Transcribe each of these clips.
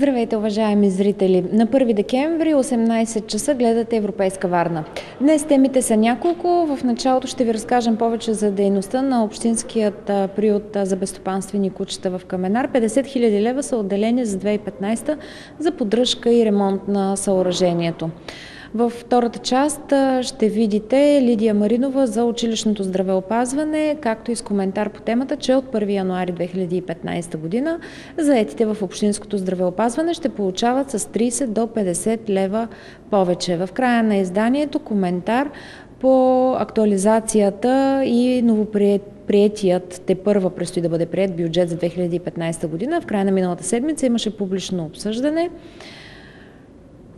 Здравейте, уважаеми зрители! На 1 декември, 18 часа, гледате Европейска Варна. Днес темите са няколко. В началото ще ви разкажем повече за дейността на Общинският приют за безстопанствени кучета в Каменар. 50 000 лева са отделени за 2015 за поддръжка и ремонт на съоръжението. Във втората част ще видите Лидия Маринова за училищното здравеопазване, както и с коментар по темата, че от 1 януари 2015 година заетите в общинското здравеопазване ще получават с 30 до 50 лева повече. В края на изданието коментар по актуализацията и новоприетият те първа предстои да бъде прият бюджет за 2015 година. В края на миналата седмица имаше публично обсъждане.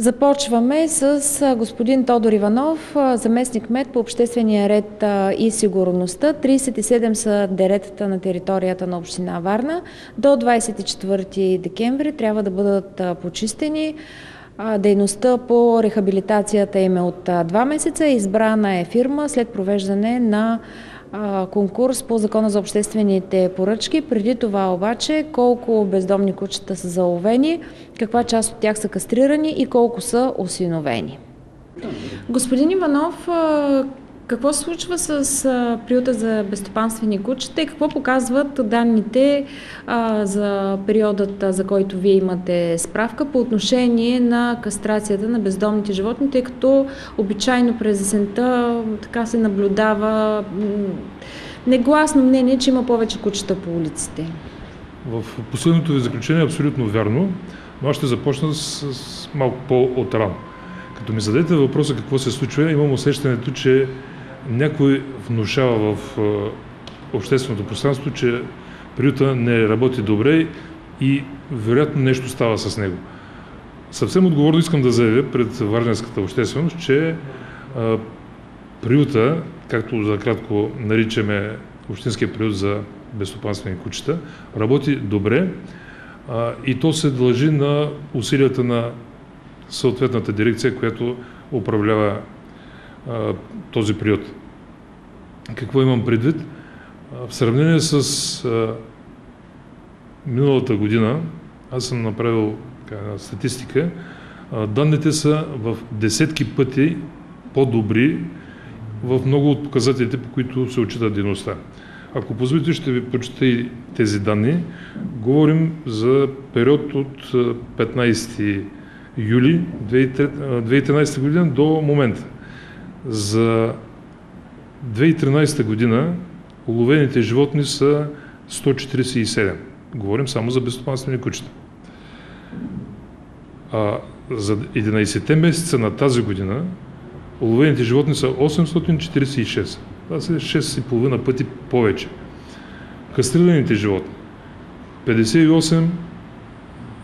Започваме с господин Тодор Иванов, заместник мед по обществения ред и сигурността. 37 са деретата на територията на община Варна. До 24 декември трябва да бъдат почистени. Дейността по рехабилитацията им е от два месеца. Избрана е фирма след провеждане на конкурс по Закона за обществените поръчки. Преди това обаче колко бездомни кучета са заловени, каква част от тях са кастрирани и колко са осиновени. Господин Иванов, какво се случва с а, приюта за безстопанствени кучета и какво показват данните а, за периодът, а, за който вие имате справка по отношение на кастрацията на бездомните животни, тъй като обичайно през есента така се наблюдава негласно мнение, че има повече кучета по улиците. В последното ви заключение е абсолютно вярно, но аз ще започна с, с малко по-отрано. Като ми зададете въпроса какво се случва, имам усещането, че някой внушава в общественото пространство, че приюта не работи добре и вероятно нещо става с него. Съвсем отговорно искам да заявя пред Варненската общественост, че приюта, както за кратко наричаме Общинския приют за безстопанствени кучета, работи добре и то се дължи на усилията на съответната дирекция, която управлява този период. Какво имам предвид? В сравнение с а, миналата година, аз съм направил така, статистика, а, данните са в десетки пъти по-добри в много от показателите, по които се отчита дейността. Ако позволите, ще ви прочета и тези данни. Говорим за период от 15 юли 2013 година до момента. За 2013 година уловените животни са 147. Говорим само за безстопанствени кучета. А за 11-те месеца на тази година уловените животни са 846. Това са 6,5 пъти повече. Кастрираните животни 58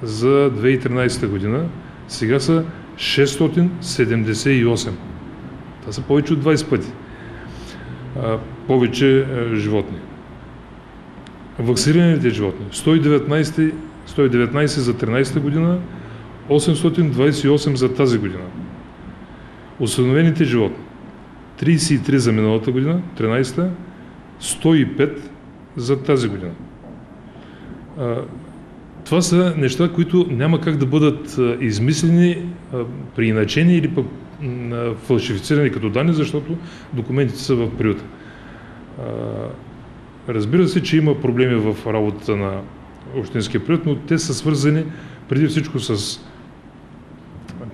за 2013 година, сега са 678. Това са повече от 20 пъти повече а, животни. Вакцинираните животни 119, 119 за 13 година, 828 за тази година. Осъновените животни 33 за миналата година, 13 105 за тази година. Това са неща, които няма как да бъдат измислени, прииначени или пък фалшифицирани като данни, защото документите са в приюта. Разбира се, че има проблеми в работата на Общинския приют, но те са свързани преди всичко с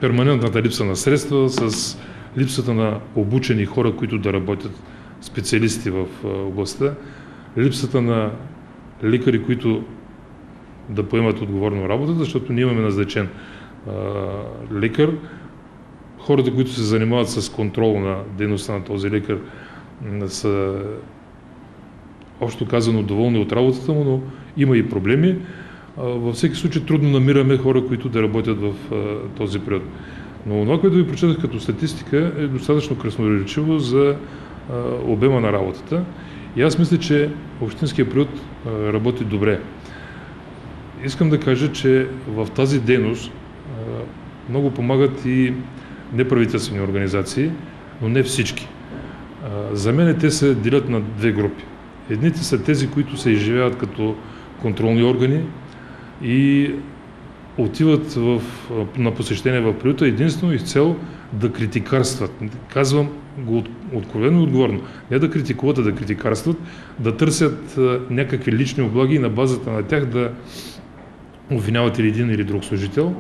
перманентната липса на средства, с липсата на обучени хора, които да работят специалисти в областта, липсата на лекари, които да поемат отговорно работата, защото ние имаме назначен лекар, хората, които се занимават с контрол на дейността на този лекар, са общо казано доволни от работата му, но има и проблеми. Във всеки случай трудно намираме хора, които да работят в този период. Но това, което ви прочетах като статистика, е достатъчно красноречиво за обема на работата. И аз мисля, че Общинския период работи добре. Искам да кажа, че в тази дейност много помагат и неправителствени организации, но не всички. За мен те се делят на две групи. Едните са тези, които се изживяват като контролни органи и отиват в, на посещение в приюта единствено и цел да критикарстват. Казвам го откровено и отговорно. Не да критикуват, а да критикарстват, да търсят някакви лични облаги и на базата на тях да обвиняват или един или друг служител.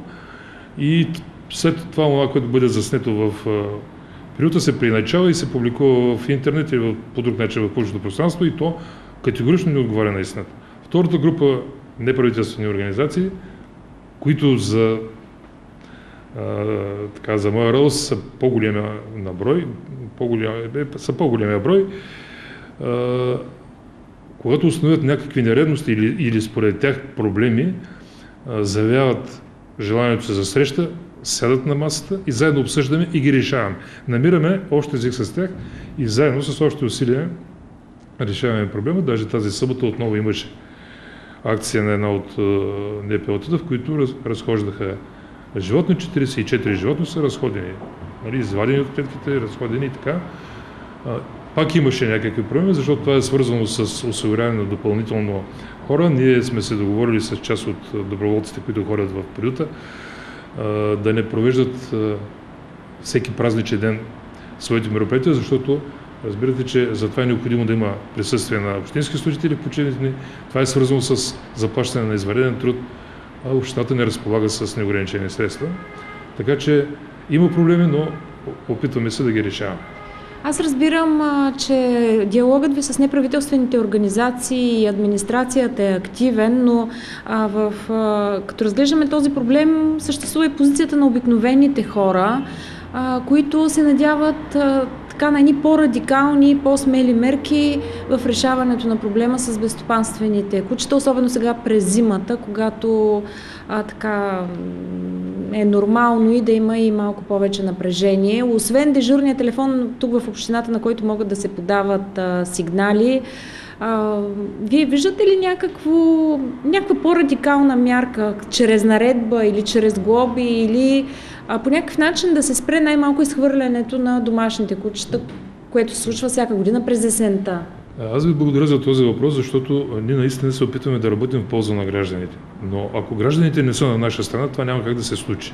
И след това, това, което бъде заснето в приюта, се приначава и се публикува в интернет или по друг начин в публичното пространство и то категорично не отговаря на истината. Втората група неправителствени организации, които за, а, така, за моя ръст са по-големи на брой, по-големи, са по-големия брой, а, когато установят някакви нередности или, или според тях проблеми, а, заявяват желанието се за среща, сядат на масата и заедно обсъждаме и ги решаваме. Намираме още език с тях и заедно с още усилия решаваме проблема. Даже тази събота отново имаше акция на една от НПО-тата, в които разхождаха животни, 44 животни са разходени. Нали, извадени от клетките, разходени и така. Пак имаше някакви проблеми, защото това е свързано с осигуряване на допълнително хора. Ние сме се договорили с част от доброволците, които ходят в приюта, да не провеждат всеки празничен ден своите мероприятия, защото Разбирате, че затова е необходимо да има присъствие на общински служители в почивните дни. Това е свързано с заплащане на извареден труд, а общината не разполага с неограничени средства. Така че има проблеми, но опитваме се да ги решаваме. Аз разбирам, че диалогът ви с неправителствените организации и администрацията е активен, но в, като разглеждаме този проблем, съществува и позицията на обикновените хора, които се надяват така на едни по-радикални, по-смели мерки в решаването на проблема с безстопанствените кучета, особено сега през зимата, когато а, така е нормално и да има и малко повече напрежение. Освен дежурния телефон тук в общината, на който могат да се подават а, сигнали, а, вие виждате ли някакво, някаква по-радикална мярка, чрез наредба или чрез глоби, или а, по някакъв начин да се спре най-малко изхвърлянето на домашните кучета, което се случва всяка година през есента? Аз ви благодаря за този въпрос, защото ние наистина се опитваме да работим в полза на гражданите. Но ако гражданите не са на наша страна, това няма как да се случи.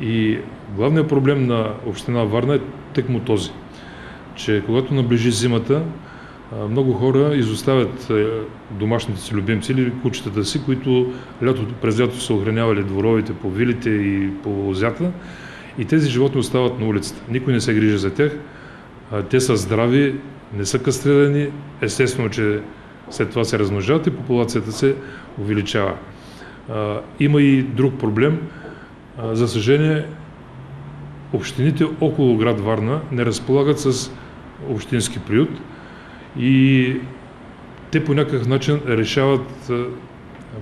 И главният проблем на община Варна е тъкмо този, че когато наближи зимата, много хора изоставят домашните си любимци или кучетата си, които лято, през лято са охранявали дворовите по вилите и по лозята и тези животни остават на улицата. Никой не се грижи за тях. Те са здрави, не са кастрирани. Естествено, че след това се размножават и популацията се увеличава. Има и друг проблем. За съжаление, общините около град Варна не разполагат с общински приют – и те по някакъв начин решават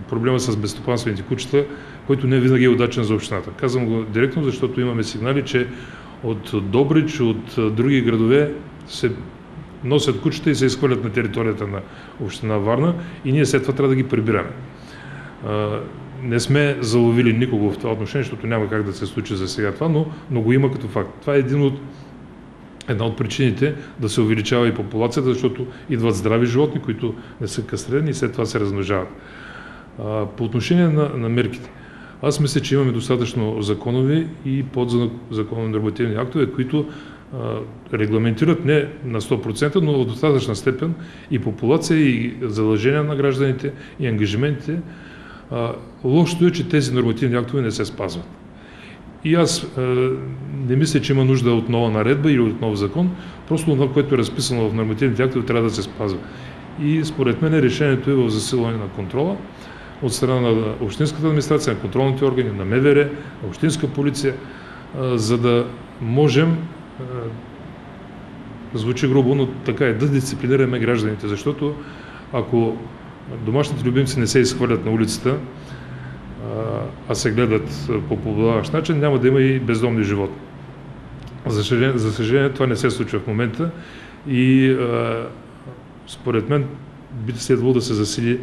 проблема с безстопанствените кучета, който не винаги е удачен за общината. Казвам го директно, защото имаме сигнали, че от Добрич, от други градове се носят кучета и се изхвърлят на територията на община Варна и ние след това трябва да ги прибираме. Не сме заловили никого в това отношение, защото няма как да се случи за сега това, но, но го има като факт. Това е един от една от причините да се увеличава и популацията, защото идват здрави животни, които не са кастрирани и след това се размножават. По отношение на, на мерките, аз мисля, че имаме достатъчно законови и подзаконови нормативни актове, които регламентират не на 100%, но в достатъчна степен и популация, и задължения на гражданите, и ангажиментите. лошото е, че тези нормативни актове не се спазват. И аз не мисля, че има нужда от нова наредба или от нов закон, просто това, което е разписано в нормативните актове, трябва да се спазва. И според мен решението е в засилване на контрола от страна на Общинската администрация, на контролните органи, на МВР, на Общинска полиция, за да можем, звучи грубо, но така е, да дисциплинираме гражданите, защото ако домашните любимци не се изхвърлят на улицата, а се гледат по подобаващ начин, няма да има и бездомни животни. За съжаление, за съжаление това не се случва в момента и а, според мен би следвало да се засили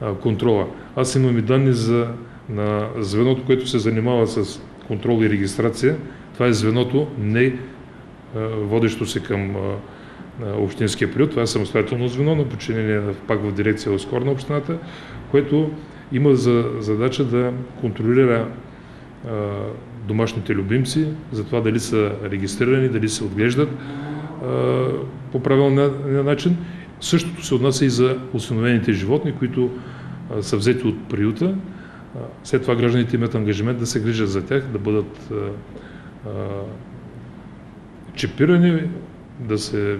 а, контрола. Аз имам и данни за, на звеното, което се занимава с контрол и регистрация. Това е звеното не водещо се към общинския период. Това е самостоятелно звено на подчинение пак в дирекция Оскор на общината, което има за задача да контролира домашните любимци, за това дали са регистрирани, дали се отглеждат по правилния начин. Същото се отнася и за осиновените животни, които са взети от приюта. След това гражданите имат ангажимент да се грижат за тях, да бъдат чипирани, да се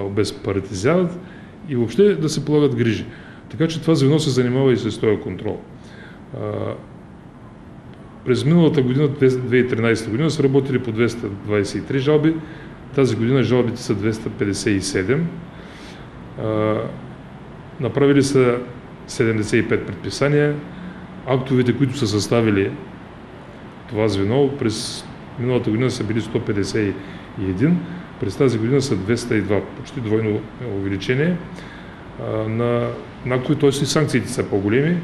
обезпаратизяват и въобще да се полагат грижи. Така че това звено се занимава и с този контрол. През миналата година, 2013 година, са работили по 223 жалби. Тази година жалбите са 257. Направили са 75 предписания. Актовете, които са съставили това звено, през миналата година са били 151, през тази година са 202, почти двойно увеличение на, на актове, т.е. и санкциите са по-големи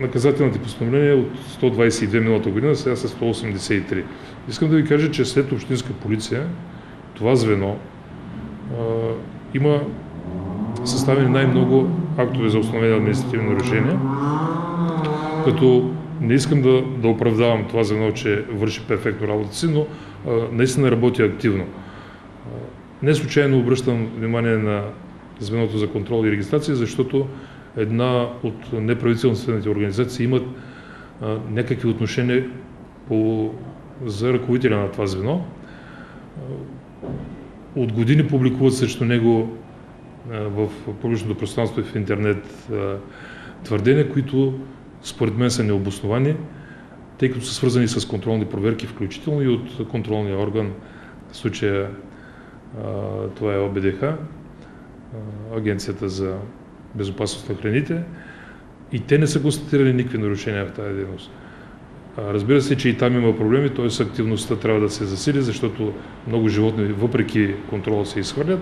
наказателните постановления от 122 миналата година, сега са 183. Искам да ви кажа, че след Общинска полиция това звено има съставени най-много актове за установени административни нарушения, като не искам да, да оправдавам това звено, че върши перфектно работа си, но а, наистина работи активно. А, не случайно обръщам внимание на звеното за контрол и регистрация, защото една от неправителствените организации имат а, някакви отношения по, за ръководителя на това звено. От години публикуват срещу него в публичното пространство и в интернет твърдения, които според мен са необосновани, тъй като са свързани с контролни проверки, включително и от контролния орган, в случая това е ОБДХ, Агенцията за безопасност на храните и те не са констатирали никакви нарушения в тази дейност. Разбира се, че и там има проблеми, т.е. активността трябва да се засили, защото много животни, въпреки контрола, се изхвърлят.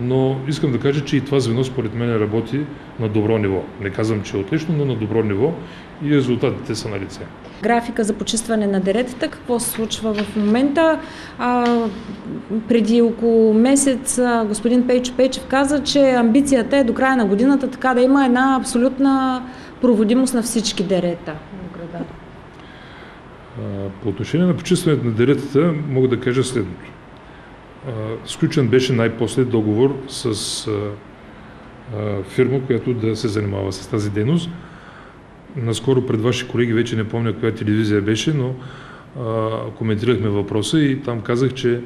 Но искам да кажа, че и това звено според мен работи на добро ниво. Не казвам, че е отлично, но на добро ниво и резултатите са на лице. Графика за почистване на деретата, какво се случва в момента? А, преди около месец господин Пейчо Пейчев каза, че амбицията е до края на годината така да има една абсолютна проводимост на всички дерета в града. По отношение на почистването на деретата мога да кажа следното. Сключен беше най-после договор с фирма, която да се занимава с тази дейност. Наскоро пред ваши колеги, вече не помня коя телевизия беше, но а, коментирахме въпроса и там казах, че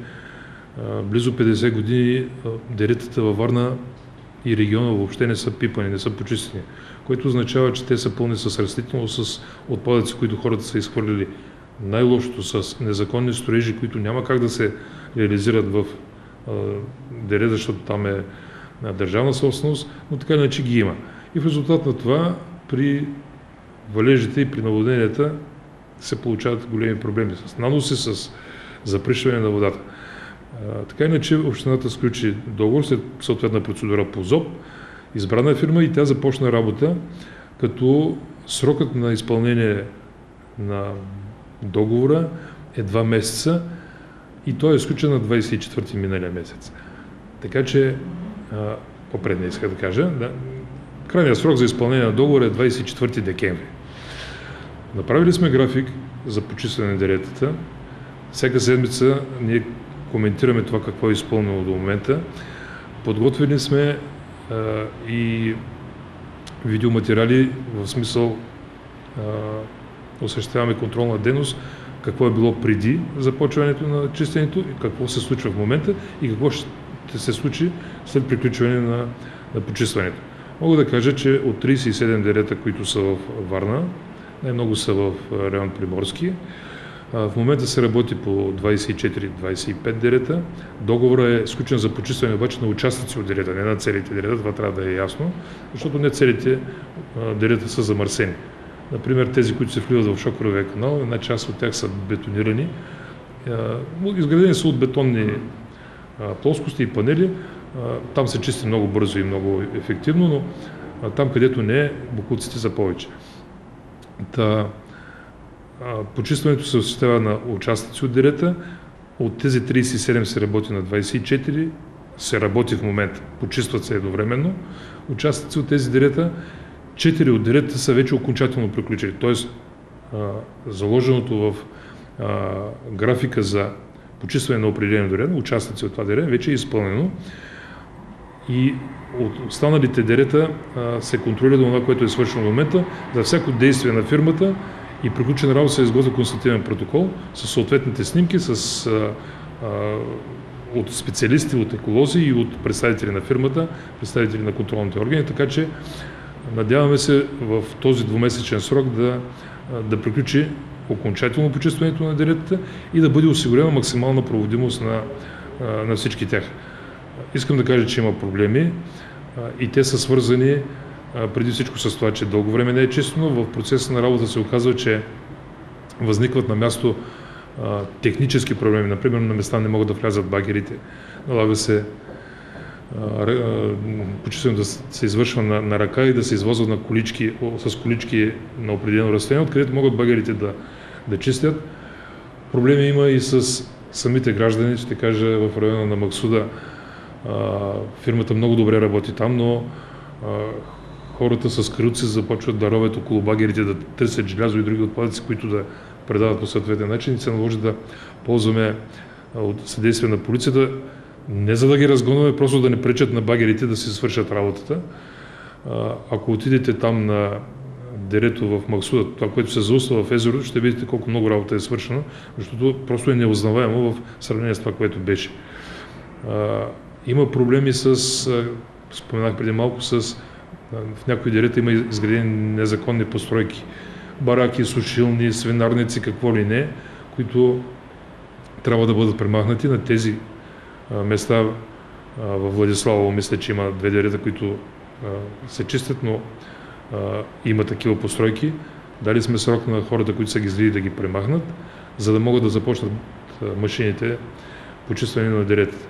а, близо 50 години а, деретата във Варна и региона въобще не са пипани, не са почистени, което означава, че те са пълни с растителност, с отпадъци, които хората са изхвърлили. Най-лошото с незаконни строежи, които няма как да се реализират в дере, защото там е държавна собственост, но така иначе ги има. И в резултат на това при валежите и при наводненията се получават големи проблеми с наноси, с запришване на водата. така иначе общината сключи договор след съответна процедура по ЗОП, избрана е фирма и тя започна работа, като срокът на изпълнение на договора е два месеца и той е изключен на 24 миналия месец. Така че, по-предния иска да кажа, да, крайният срок за изпълнение на договора е 24 декември. Направили сме график за почистване на деретата. Всяка седмица ние коментираме това какво е изпълнено до момента. Подготвили сме а, и видеоматериали в смисъл а, осъществяваме контролна дейност, какво е било преди започването на чистенето, какво се случва в момента и какво ще се случи след приключване на, на почистването. Мога да кажа, че от 37 дерета, които са в Варна, най-много са в район Приморски. В момента се работи по 24-25 дерета. Договорът е сключен за почистване обаче на участъци от дерета, не на целите дерета, това трябва да е ясно, защото не целите дерета са замърсени. Например, тези, които се вливат в Шокоровия канал, една част от тях са бетонирани. Изградени са от бетонни плоскости и панели. Там се чисти много бързо и много ефективно, но там, където не е, букуците са повече. Та, почистването се осъществява на участъци от дерета. От тези 37 се работи на 24 се работи в момента, почистват се едновременно, участъци от тези дерета, четири от дерета са вече окончателно приключили. Тоест, заложеното в графика за почистване на определен дерен, участъци от това дере, вече е изпълнено. И от останалите дерета се контролира до това, което е свършено в момента. За всяко действие на фирмата и приключен работа се изготвя констативен протокол с съответните снимки, с, от специалисти, от еколози и от представители на фирмата, представители на контролните органи, така че надяваме се в този двумесечен срок да, да приключи окончателно почистването на деретата и да бъде осигурена максимална проводимост на, на всички тях. Искам да кажа, че има проблеми и те са свързани преди всичко с това, че дълго време не е чистено. В процеса на работа се оказва, че възникват на място технически проблеми. Например, на места не могат да влязат багерите. Налага се почистването да се извършва на, на ръка и да се извозват на колички, с колички на определено разстояние, откъдето могат багерите да, да чистят. Проблеми има и с самите граждани, ще кажа в района на Максуда. Фирмата много добре работи там, но хората с каруци започват да ровят около багерите, да търсят желязо и други отпадъци, които да предават по съответен начин и се наложи да ползваме от съдействие на полицията, не за да ги разгонваме, просто да не пречат на багерите да си свършат работата. Ако отидете там на дерето в Максуда, това, което се зауства в езерото, ще видите колко много работа е свършено, защото просто е неузнаваемо в сравнение с това, което беше. Има проблеми с, споменах преди малко, с в някои дерета има изградени незаконни постройки. Бараки, сушилни, свинарници, какво ли не, които трябва да бъдат премахнати на тези места. В Владиславово мисля, че има две дерета, които се чистят, но има такива постройки. Дали сме срок на хората, които са ги зли да ги премахнат, за да могат да започнат машините почистване на деретата.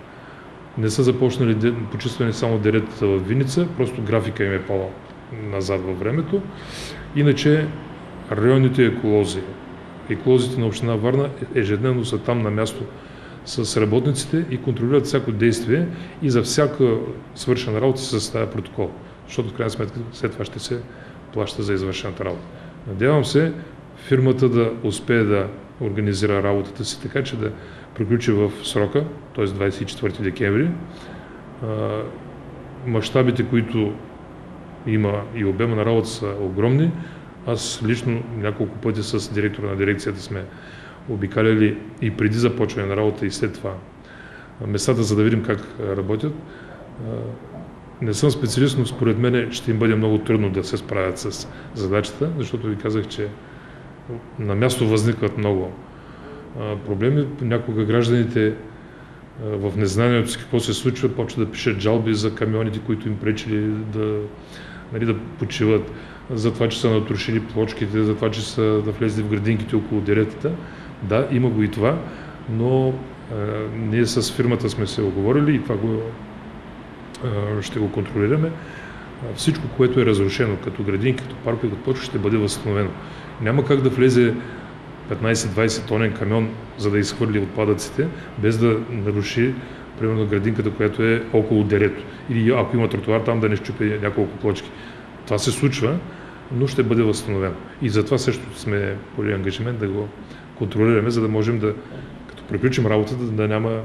Не са започнали почистване само деретата в Виница, просто графика им е пала назад във времето. Иначе районните еколози, еколозите на община Варна ежедневно са там на място с работниците и контролират всяко действие и за всяка свършена работа се съставя протокол, защото в крайна сметка след това ще се плаща за извършената работа. Надявам се фирмата да успее да организира работата си така, че да приключи в срока, т.е. 24 декември. Мащабите, които има и обема на работа са огромни. Аз лично няколко пъти с директора на дирекцията сме обикаляли и преди започване на работа и след това местата, за да видим как работят. Не съм специалист, но според мен ще им бъде много трудно да се справят с задачата, защото ви казах, че на място възникват много проблеми. Някога гражданите в незнанието си какво се случва, почват да пишат жалби за камионите, които им пречили да, нали, да почиват, за това, че са натрушили плочките, за това, че са да влезли в градинките около деретата. Да, има го и това, но а, ние с фирмата сме се оговорили и това го, а, ще го контролираме. Всичко, което е разрушено, като градинки, като паркове, като почва, ще бъде възстановено. Няма как да влезе 15-20 тонен камион, за да изхвърли отпадъците, без да наруши примерно градинката, която е около дерето. Или ако има тротуар, там да не щупи няколко плочки. Това се случва, но ще бъде възстановено. И затова също сме поли ангажимент да го контролираме, за да можем да, като приключим работата, да няма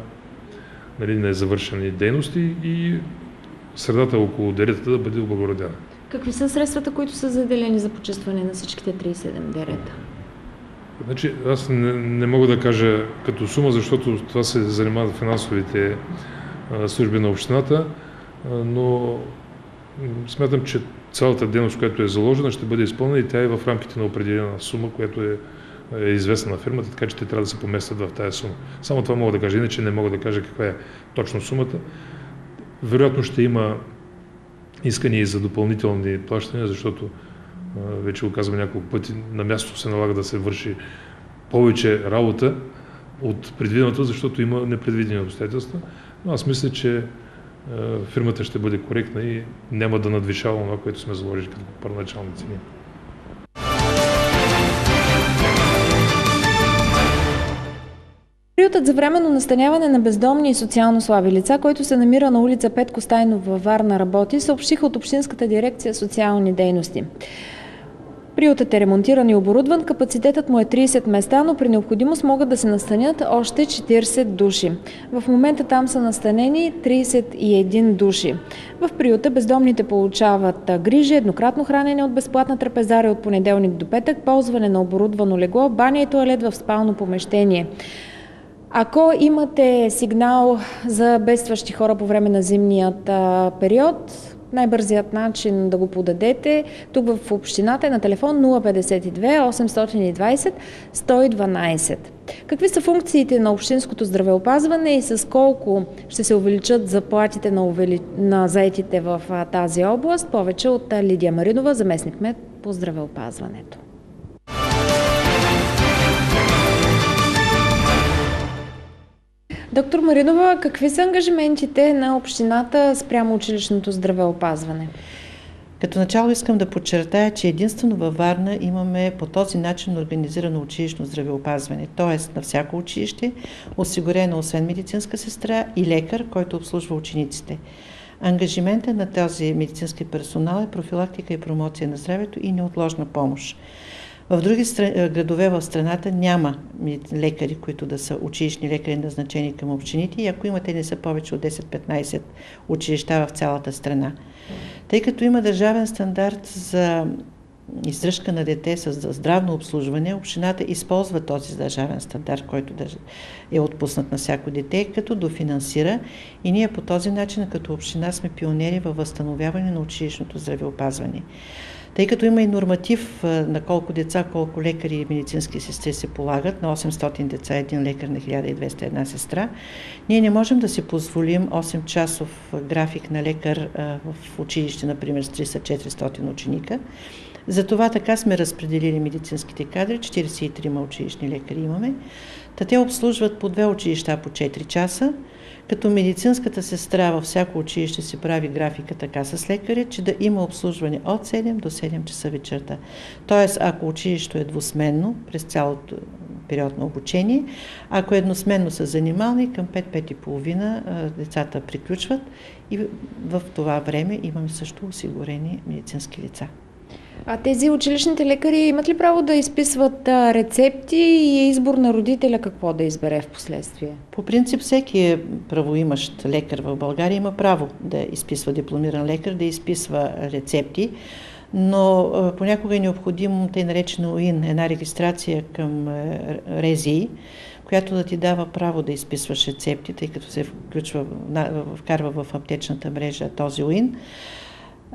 нали, незавършени дейности и средата около деретата да бъде облагородена. Какви са средствата, които са заделени за почистване на всичките 37 дерета? Значи, аз не, не мога да кажа като сума, защото това се занимават финансовите а, служби на общината, а, но смятам, че цялата дейност, която е заложена, ще бъде изпълнена и тя е в рамките на определена сума, която е, е известна на фирмата, така че те трябва да се поместят в тази сума. Само това мога да кажа, иначе не мога да кажа каква е точно сумата. Вероятно ще има искания и за допълнителни плащания, защото вече го казвам няколко пъти, на място се налага да се върши повече работа от предвиденото, защото има непредвидени обстоятелства. Но аз мисля, че фирмата ще бъде коректна и няма да надвишава това, което сме заложили като първоначални цени. Приютът за временно настаняване на бездомни и социално слаби лица, който се намира на улица Петко Стайнов във Варна работи, съобщиха от Общинската дирекция социални дейности. Приютът е ремонтиран и оборудван, капацитетът му е 30 места, но при необходимост могат да се настанят още 40 души. В момента там са настанени 31 души. В приюта бездомните получават грижи, еднократно хранене от безплатна трапезария от понеделник до петък, ползване на оборудвано легло, баня и туалет в спално помещение. Ако имате сигнал за бедстващи хора по време на зимният период, най-бързият начин да го подадете тук в общината е на телефон 052 820 112. Какви са функциите на общинското здравеопазване и с колко ще се увеличат заплатите на, увели... на заетите в тази област? Повече от Лидия Маринова, заместник мед по здравеопазването. Доктор Маринова, какви са ангажиментите на общината спрямо училищното здравеопазване? Като начало искам да подчертая, че единствено във Варна имаме по този начин организирано училищно здравеопазване, т.е. на всяко училище осигурено освен медицинска сестра и лекар, който обслужва учениците. Ангажимента на този медицински персонал е профилактика и промоция на здравето и неотложна помощ. В други стран... градове в страната няма лекари, които да са училищни лекари назначени към общините и ако има, те не са повече от 10-15 училища в цялата страна. Тъй като има държавен стандарт за издръжка на дете с здравно обслужване, общината използва този държавен стандарт, който е отпуснат на всяко дете, като дофинансира и ние по този начин като община сме пионери във възстановяване на училищното здравеопазване. Тъй като има и норматив на колко деца, колко лекари и медицински сестри се полагат, на 800 деца един лекар на 1201 сестра, ние не можем да си позволим 8-часов график на лекар в училище, например, с 300-400 ученика. Затова така сме разпределили медицинските кадри, 43 училищни лекари имаме. Та те обслужват по две училища по 4 часа, като медицинската сестра във всяко училище си прави графика така с лекаря, че да има обслужване от 7 до 7 часа вечерта. Тоест, ако училището е двусменно през цялото период на обучение, ако едносменно са занимални, към 5-5 и половина децата приключват и в това време имаме също осигурени медицински лица. А тези училищните лекари имат ли право да изписват рецепти и е избор на родителя какво да избере в последствие? По принцип всеки е правоимащ лекар в България има право да изписва дипломиран лекар, да изписва рецепти, но понякога е необходимо тъй наречено УИН, една регистрация към РЕЗИ, която да ти дава право да изписваш рецепти, тъй като се включва, вкарва в аптечната мрежа този УИН.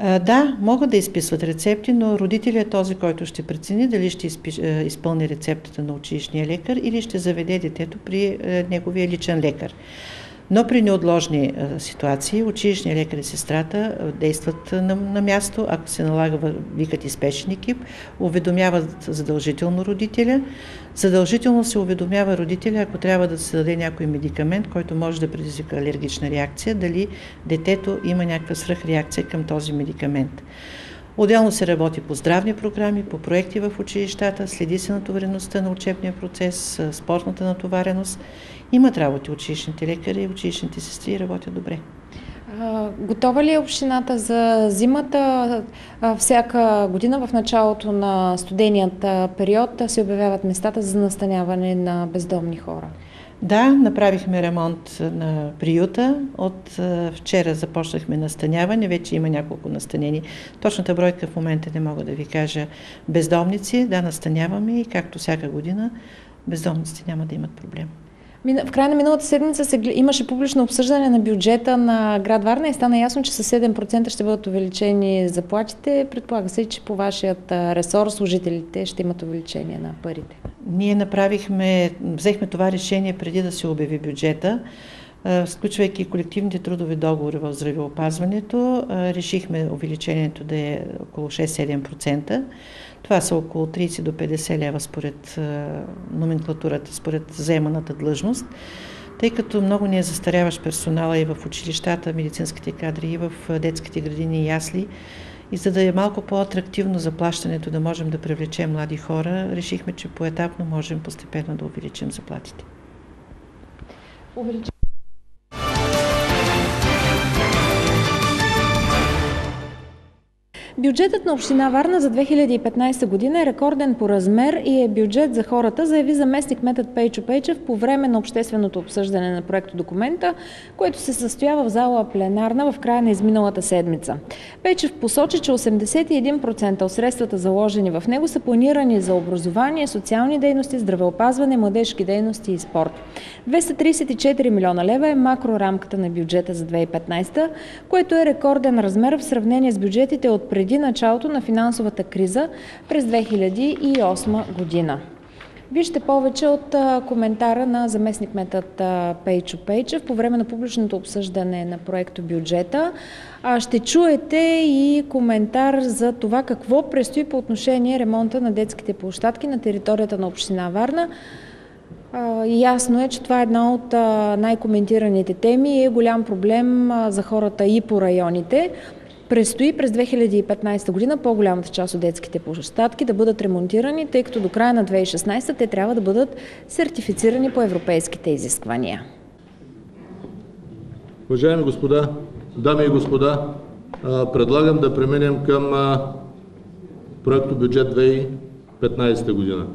Да, могат да изписват рецепти, но родителят е този, който ще прецени дали ще изпълни рецептата на училищния лекар или ще заведе детето при неговия личен лекар. Но при неотложни ситуации училищният лекар и сестрата действат на, на място. Ако се налага, викат и спешен екип, уведомяват задължително родителя. Задължително се уведомява родителя, ако трябва да се даде някой медикамент, който може да предизвика алергична реакция, дали детето има някаква свръхреакция към този медикамент. Отделно се работи по здравни програми, по проекти в училищата, следи се натовареността на учебния процес, спортната натовареност. Имат работи училищните лекари и училищните сестри работят добре. Готова ли е общината за зимата? Всяка година в началото на студеният период се обявяват местата за настаняване на бездомни хора. Да, направихме ремонт на приюта. От вчера започнахме настаняване. Вече има няколко настанени. Точната бройка в момента не мога да ви кажа. Бездомници, да, настаняваме и както всяка година, бездомниците няма да имат проблем. В края на миналата седмица се, имаше публично обсъждане на бюджета на град Варна и стана ясно, че с 7% ще бъдат увеличени заплатите. Предполага се, че по вашият ресор служителите ще имат увеличение на парите. Ние направихме, взехме това решение преди да се обяви бюджета. Сключвайки колективните трудови договори в здравеопазването, решихме увеличението да е около 6-7%. Това са около 30 до 50 лева според номенклатурата, според заеманата длъжност. Тъй като много ни е застаряващ персонала и в училищата, медицинските кадри, и в детските градини и ясли, и за да е малко по-атрактивно заплащането, да можем да привлечем млади хора, решихме, че поетапно можем постепенно да увеличим заплатите. увеличение Бюджетът на Община Варна за 2015 година е рекорден по размер и е бюджет за хората, заяви заместник метът Пейчо Пейчев по време на общественото обсъждане на проекто документа, което се състоява в зала пленарна в края на изминалата седмица. Пейчев посочи, че 81% от средствата заложени в него са планирани за образование, социални дейности, здравеопазване, младежки дейности и спорт. 234 милиона лева е макрорамката на бюджета за 2015, което е рекорден размер в сравнение с бюджетите от преди преди началото на финансовата криза през 2008 година. Вижте повече от коментара на заместник метът Пейчо Пейчев по време на публичното обсъждане на проекто бюджета. Ще чуете и коментар за това какво предстои по отношение ремонта на детските площадки на територията на община Варна. Ясно е, че това е една от най-коментираните теми и е голям проблем за хората и по районите. Предстои през 2015 година по-голямата част от детските площадки да бъдат ремонтирани, тъй като до края на 2016 те трябва да бъдат сертифицирани по европейските изисквания. Уважаеми господа, дами и господа, предлагам да преминем към проекто бюджет 2015 година.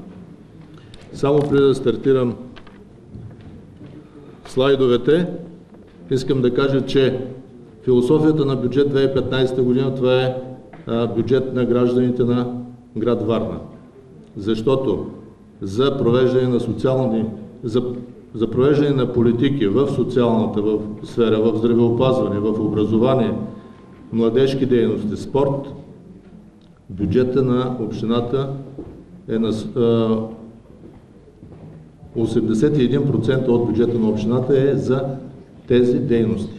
Само преди да стартирам слайдовете, искам да кажа, че Философията на бюджет 2015 година това е бюджет на гражданите на град Варна. Защото за провеждане на социални, за, за провеждане на политики в социалната в сфера, в здравеопазване, в образование, младежки дейности, спорт, бюджета на общината е на 81% от бюджета на общината е за тези дейности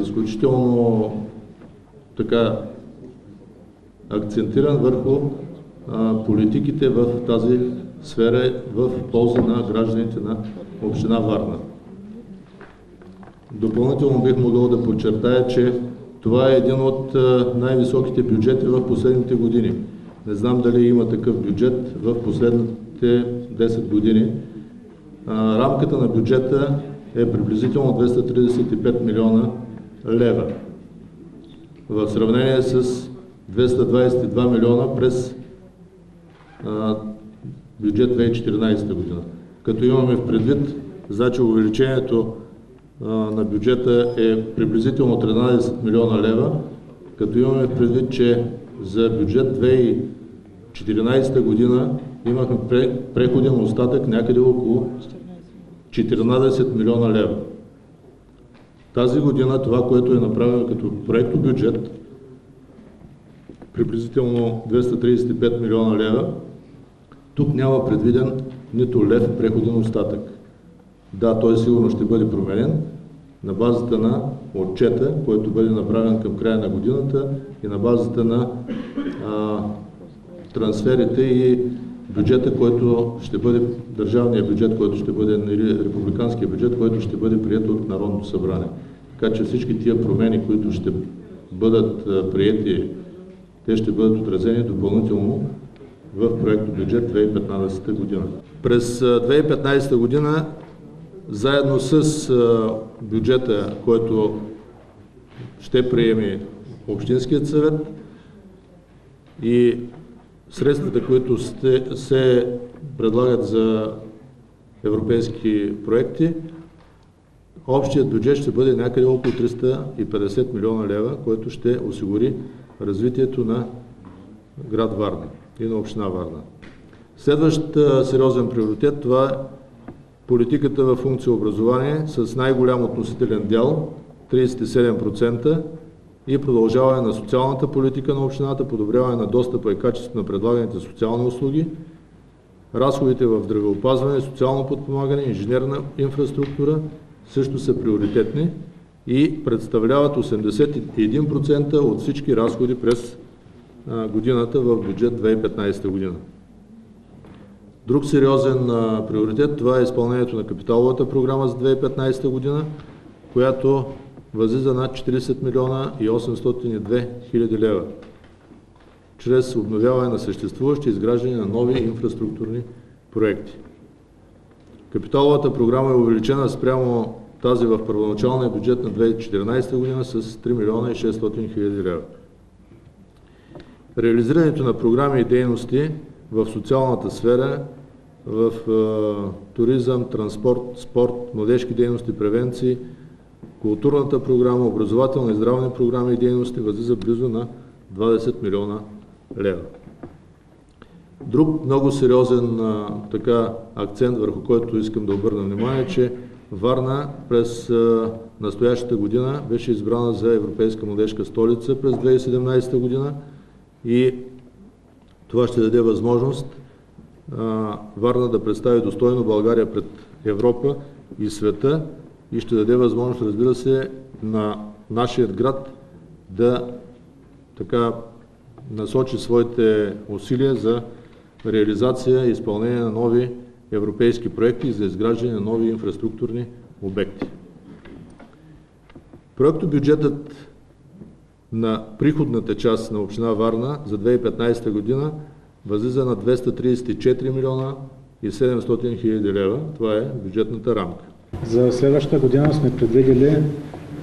изключително така акцентиран върху политиките в тази сфера в полза на гражданите на община Варна. Допълнително бих могъл да подчертая, че това е един от най-високите бюджети в последните години. Не знам дали има такъв бюджет в последните 10 години. Рамката на бюджета е приблизително 235 милиона лева. В сравнение с 222 милиона през а, бюджет 2014 година. Като имаме в предвид, значи увеличението а, на бюджета е приблизително 13 милиона лева, като имаме в предвид, че за бюджет 2014 година имахме преходен остатък някъде около 14 милиона лева. Тази година това, което е направено като проекто бюджет, приблизително 235 милиона лева, тук няма предвиден нито лев преходен остатък. Да, той сигурно ще бъде променен на базата на отчета, който бъде направен към края на годината и на базата на а, трансферите и бюджета, който ще бъде, държавния бюджет, който ще бъде, или републиканския бюджет, който ще бъде прият от Народното събрание. Така че всички тия промени, които ще бъдат приети, те ще бъдат отразени допълнително в проекто бюджет 2015 година. През 2015 година, заедно с бюджета, който ще приеме Общинският съвет и средствата, които се предлагат за европейски проекти, общият бюджет ще бъде някъде около 350 милиона лева, който ще осигури развитието на град Варна и на община Варна. Следващ сериозен приоритет това е политиката в функция образование с най-голям относителен дял 37% и продължаване на социалната политика на общината, подобряване на достъпа и качеството на предлаганите социални услуги, разходите в здравеопазване, социално подпомагане, инженерна инфраструктура също са приоритетни и представляват 81% от всички разходи през годината в бюджет 2015 година. Друг сериозен приоритет това е изпълнението на капиталовата програма за 2015 година, която възлиза над 40 милиона и 802 хиляди лева, чрез обновяване на съществуващи изграждане на нови инфраструктурни проекти. Капиталовата програма е увеличена спрямо тази в първоначалния бюджет на 2014 година с 3 милиона и 600 хиляди лева. Реализирането на програми и дейности в социалната сфера, в туризъм, транспорт, спорт, младежки дейности, превенции, културната програма, образователни и здравни програми и дейности възлиза близо на 20 милиона лева. Друг много сериозен а, така, акцент, върху който искам да обърна внимание, че Варна през а, настоящата година беше избрана за Европейска младежка столица през 2017 година и това ще даде възможност а, Варна да представи достойно България пред Европа и света и ще даде възможност, разбира се, на нашият град да така насочи своите усилия за реализация и изпълнение на нови европейски проекти за изграждане на нови инфраструктурни обекти. Проектобюджетът на приходната част на община Варна за 2015 година възлиза на 234 милиона и 700 хиляди лева. Това е бюджетната рамка. За следващата година сме предвидели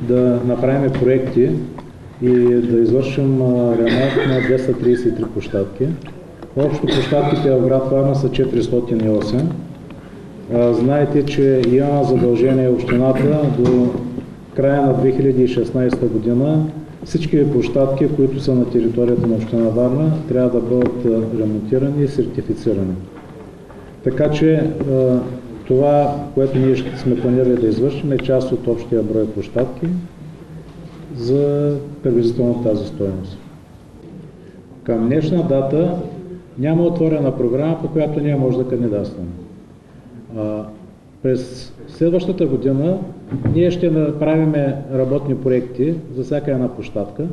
да направим проекти и да извършим ремонт на 233 площадки. Общо площадките в град Варна са 408. Знаете, че има задължение общината до края на 2016 година всички площадки, които са на територията на община Варна, трябва да бъдат ремонтирани и сертифицирани. Така че това, което ние ще сме планирали да извършим е част от общия брой площадки за приблизително тази стоеност. Към днешна дата няма отворена програма, по която ние може да кандидатстваме. През следващата година ние ще направим работни проекти за всяка една площадка.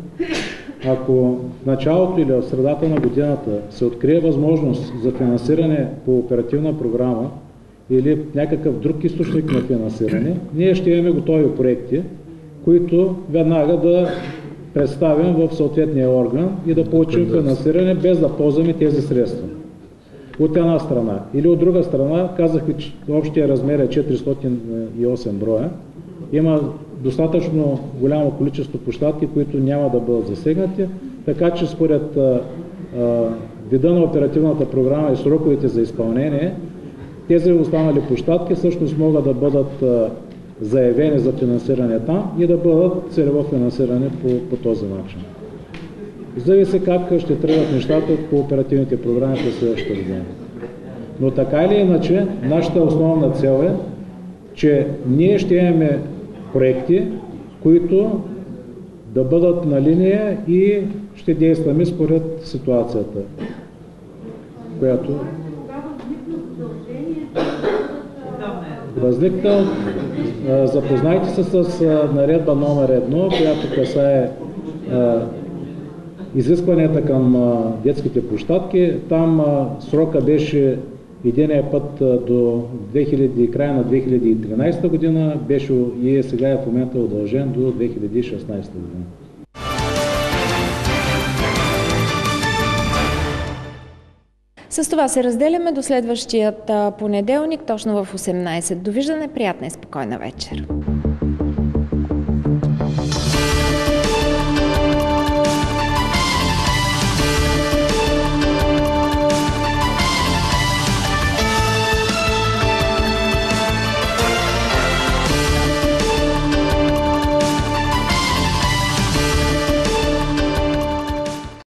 Ако в началото или в средата на годината се открие възможност за финансиране по оперативна програма или някакъв друг източник на финансиране, ние ще имаме готови проекти, които веднага да представим в съответния орган и да получим финансиране без да ползваме тези средства. От една страна. Или от друга страна, казах ви, че общия размер е 408 броя. Има достатъчно голямо количество площадки, които няма да бъдат засегнати, така че според а, а, вида на оперативната програма и сроковете за изпълнение, тези останали площадки всъщност могат да бъдат заявени за финансиране там и да бъдат целево финансирани по, по този начин. Зависи как ще тръгват нещата по оперативните програми през следващата година. Но така или иначе, нашата основна цел е, че ние ще имаме проекти, които да бъдат на линия и ще действаме според ситуацията, която възникнал. Запознайте се с наредба номер едно, която касае изискванията към детските площадки. Там срока беше единия път до 2000, края на 2013 година, беше и сега е в момента удължен до 2016 година. С това се разделяме до следващият понеделник, точно в 18. Довиждане, приятна и спокойна вечер.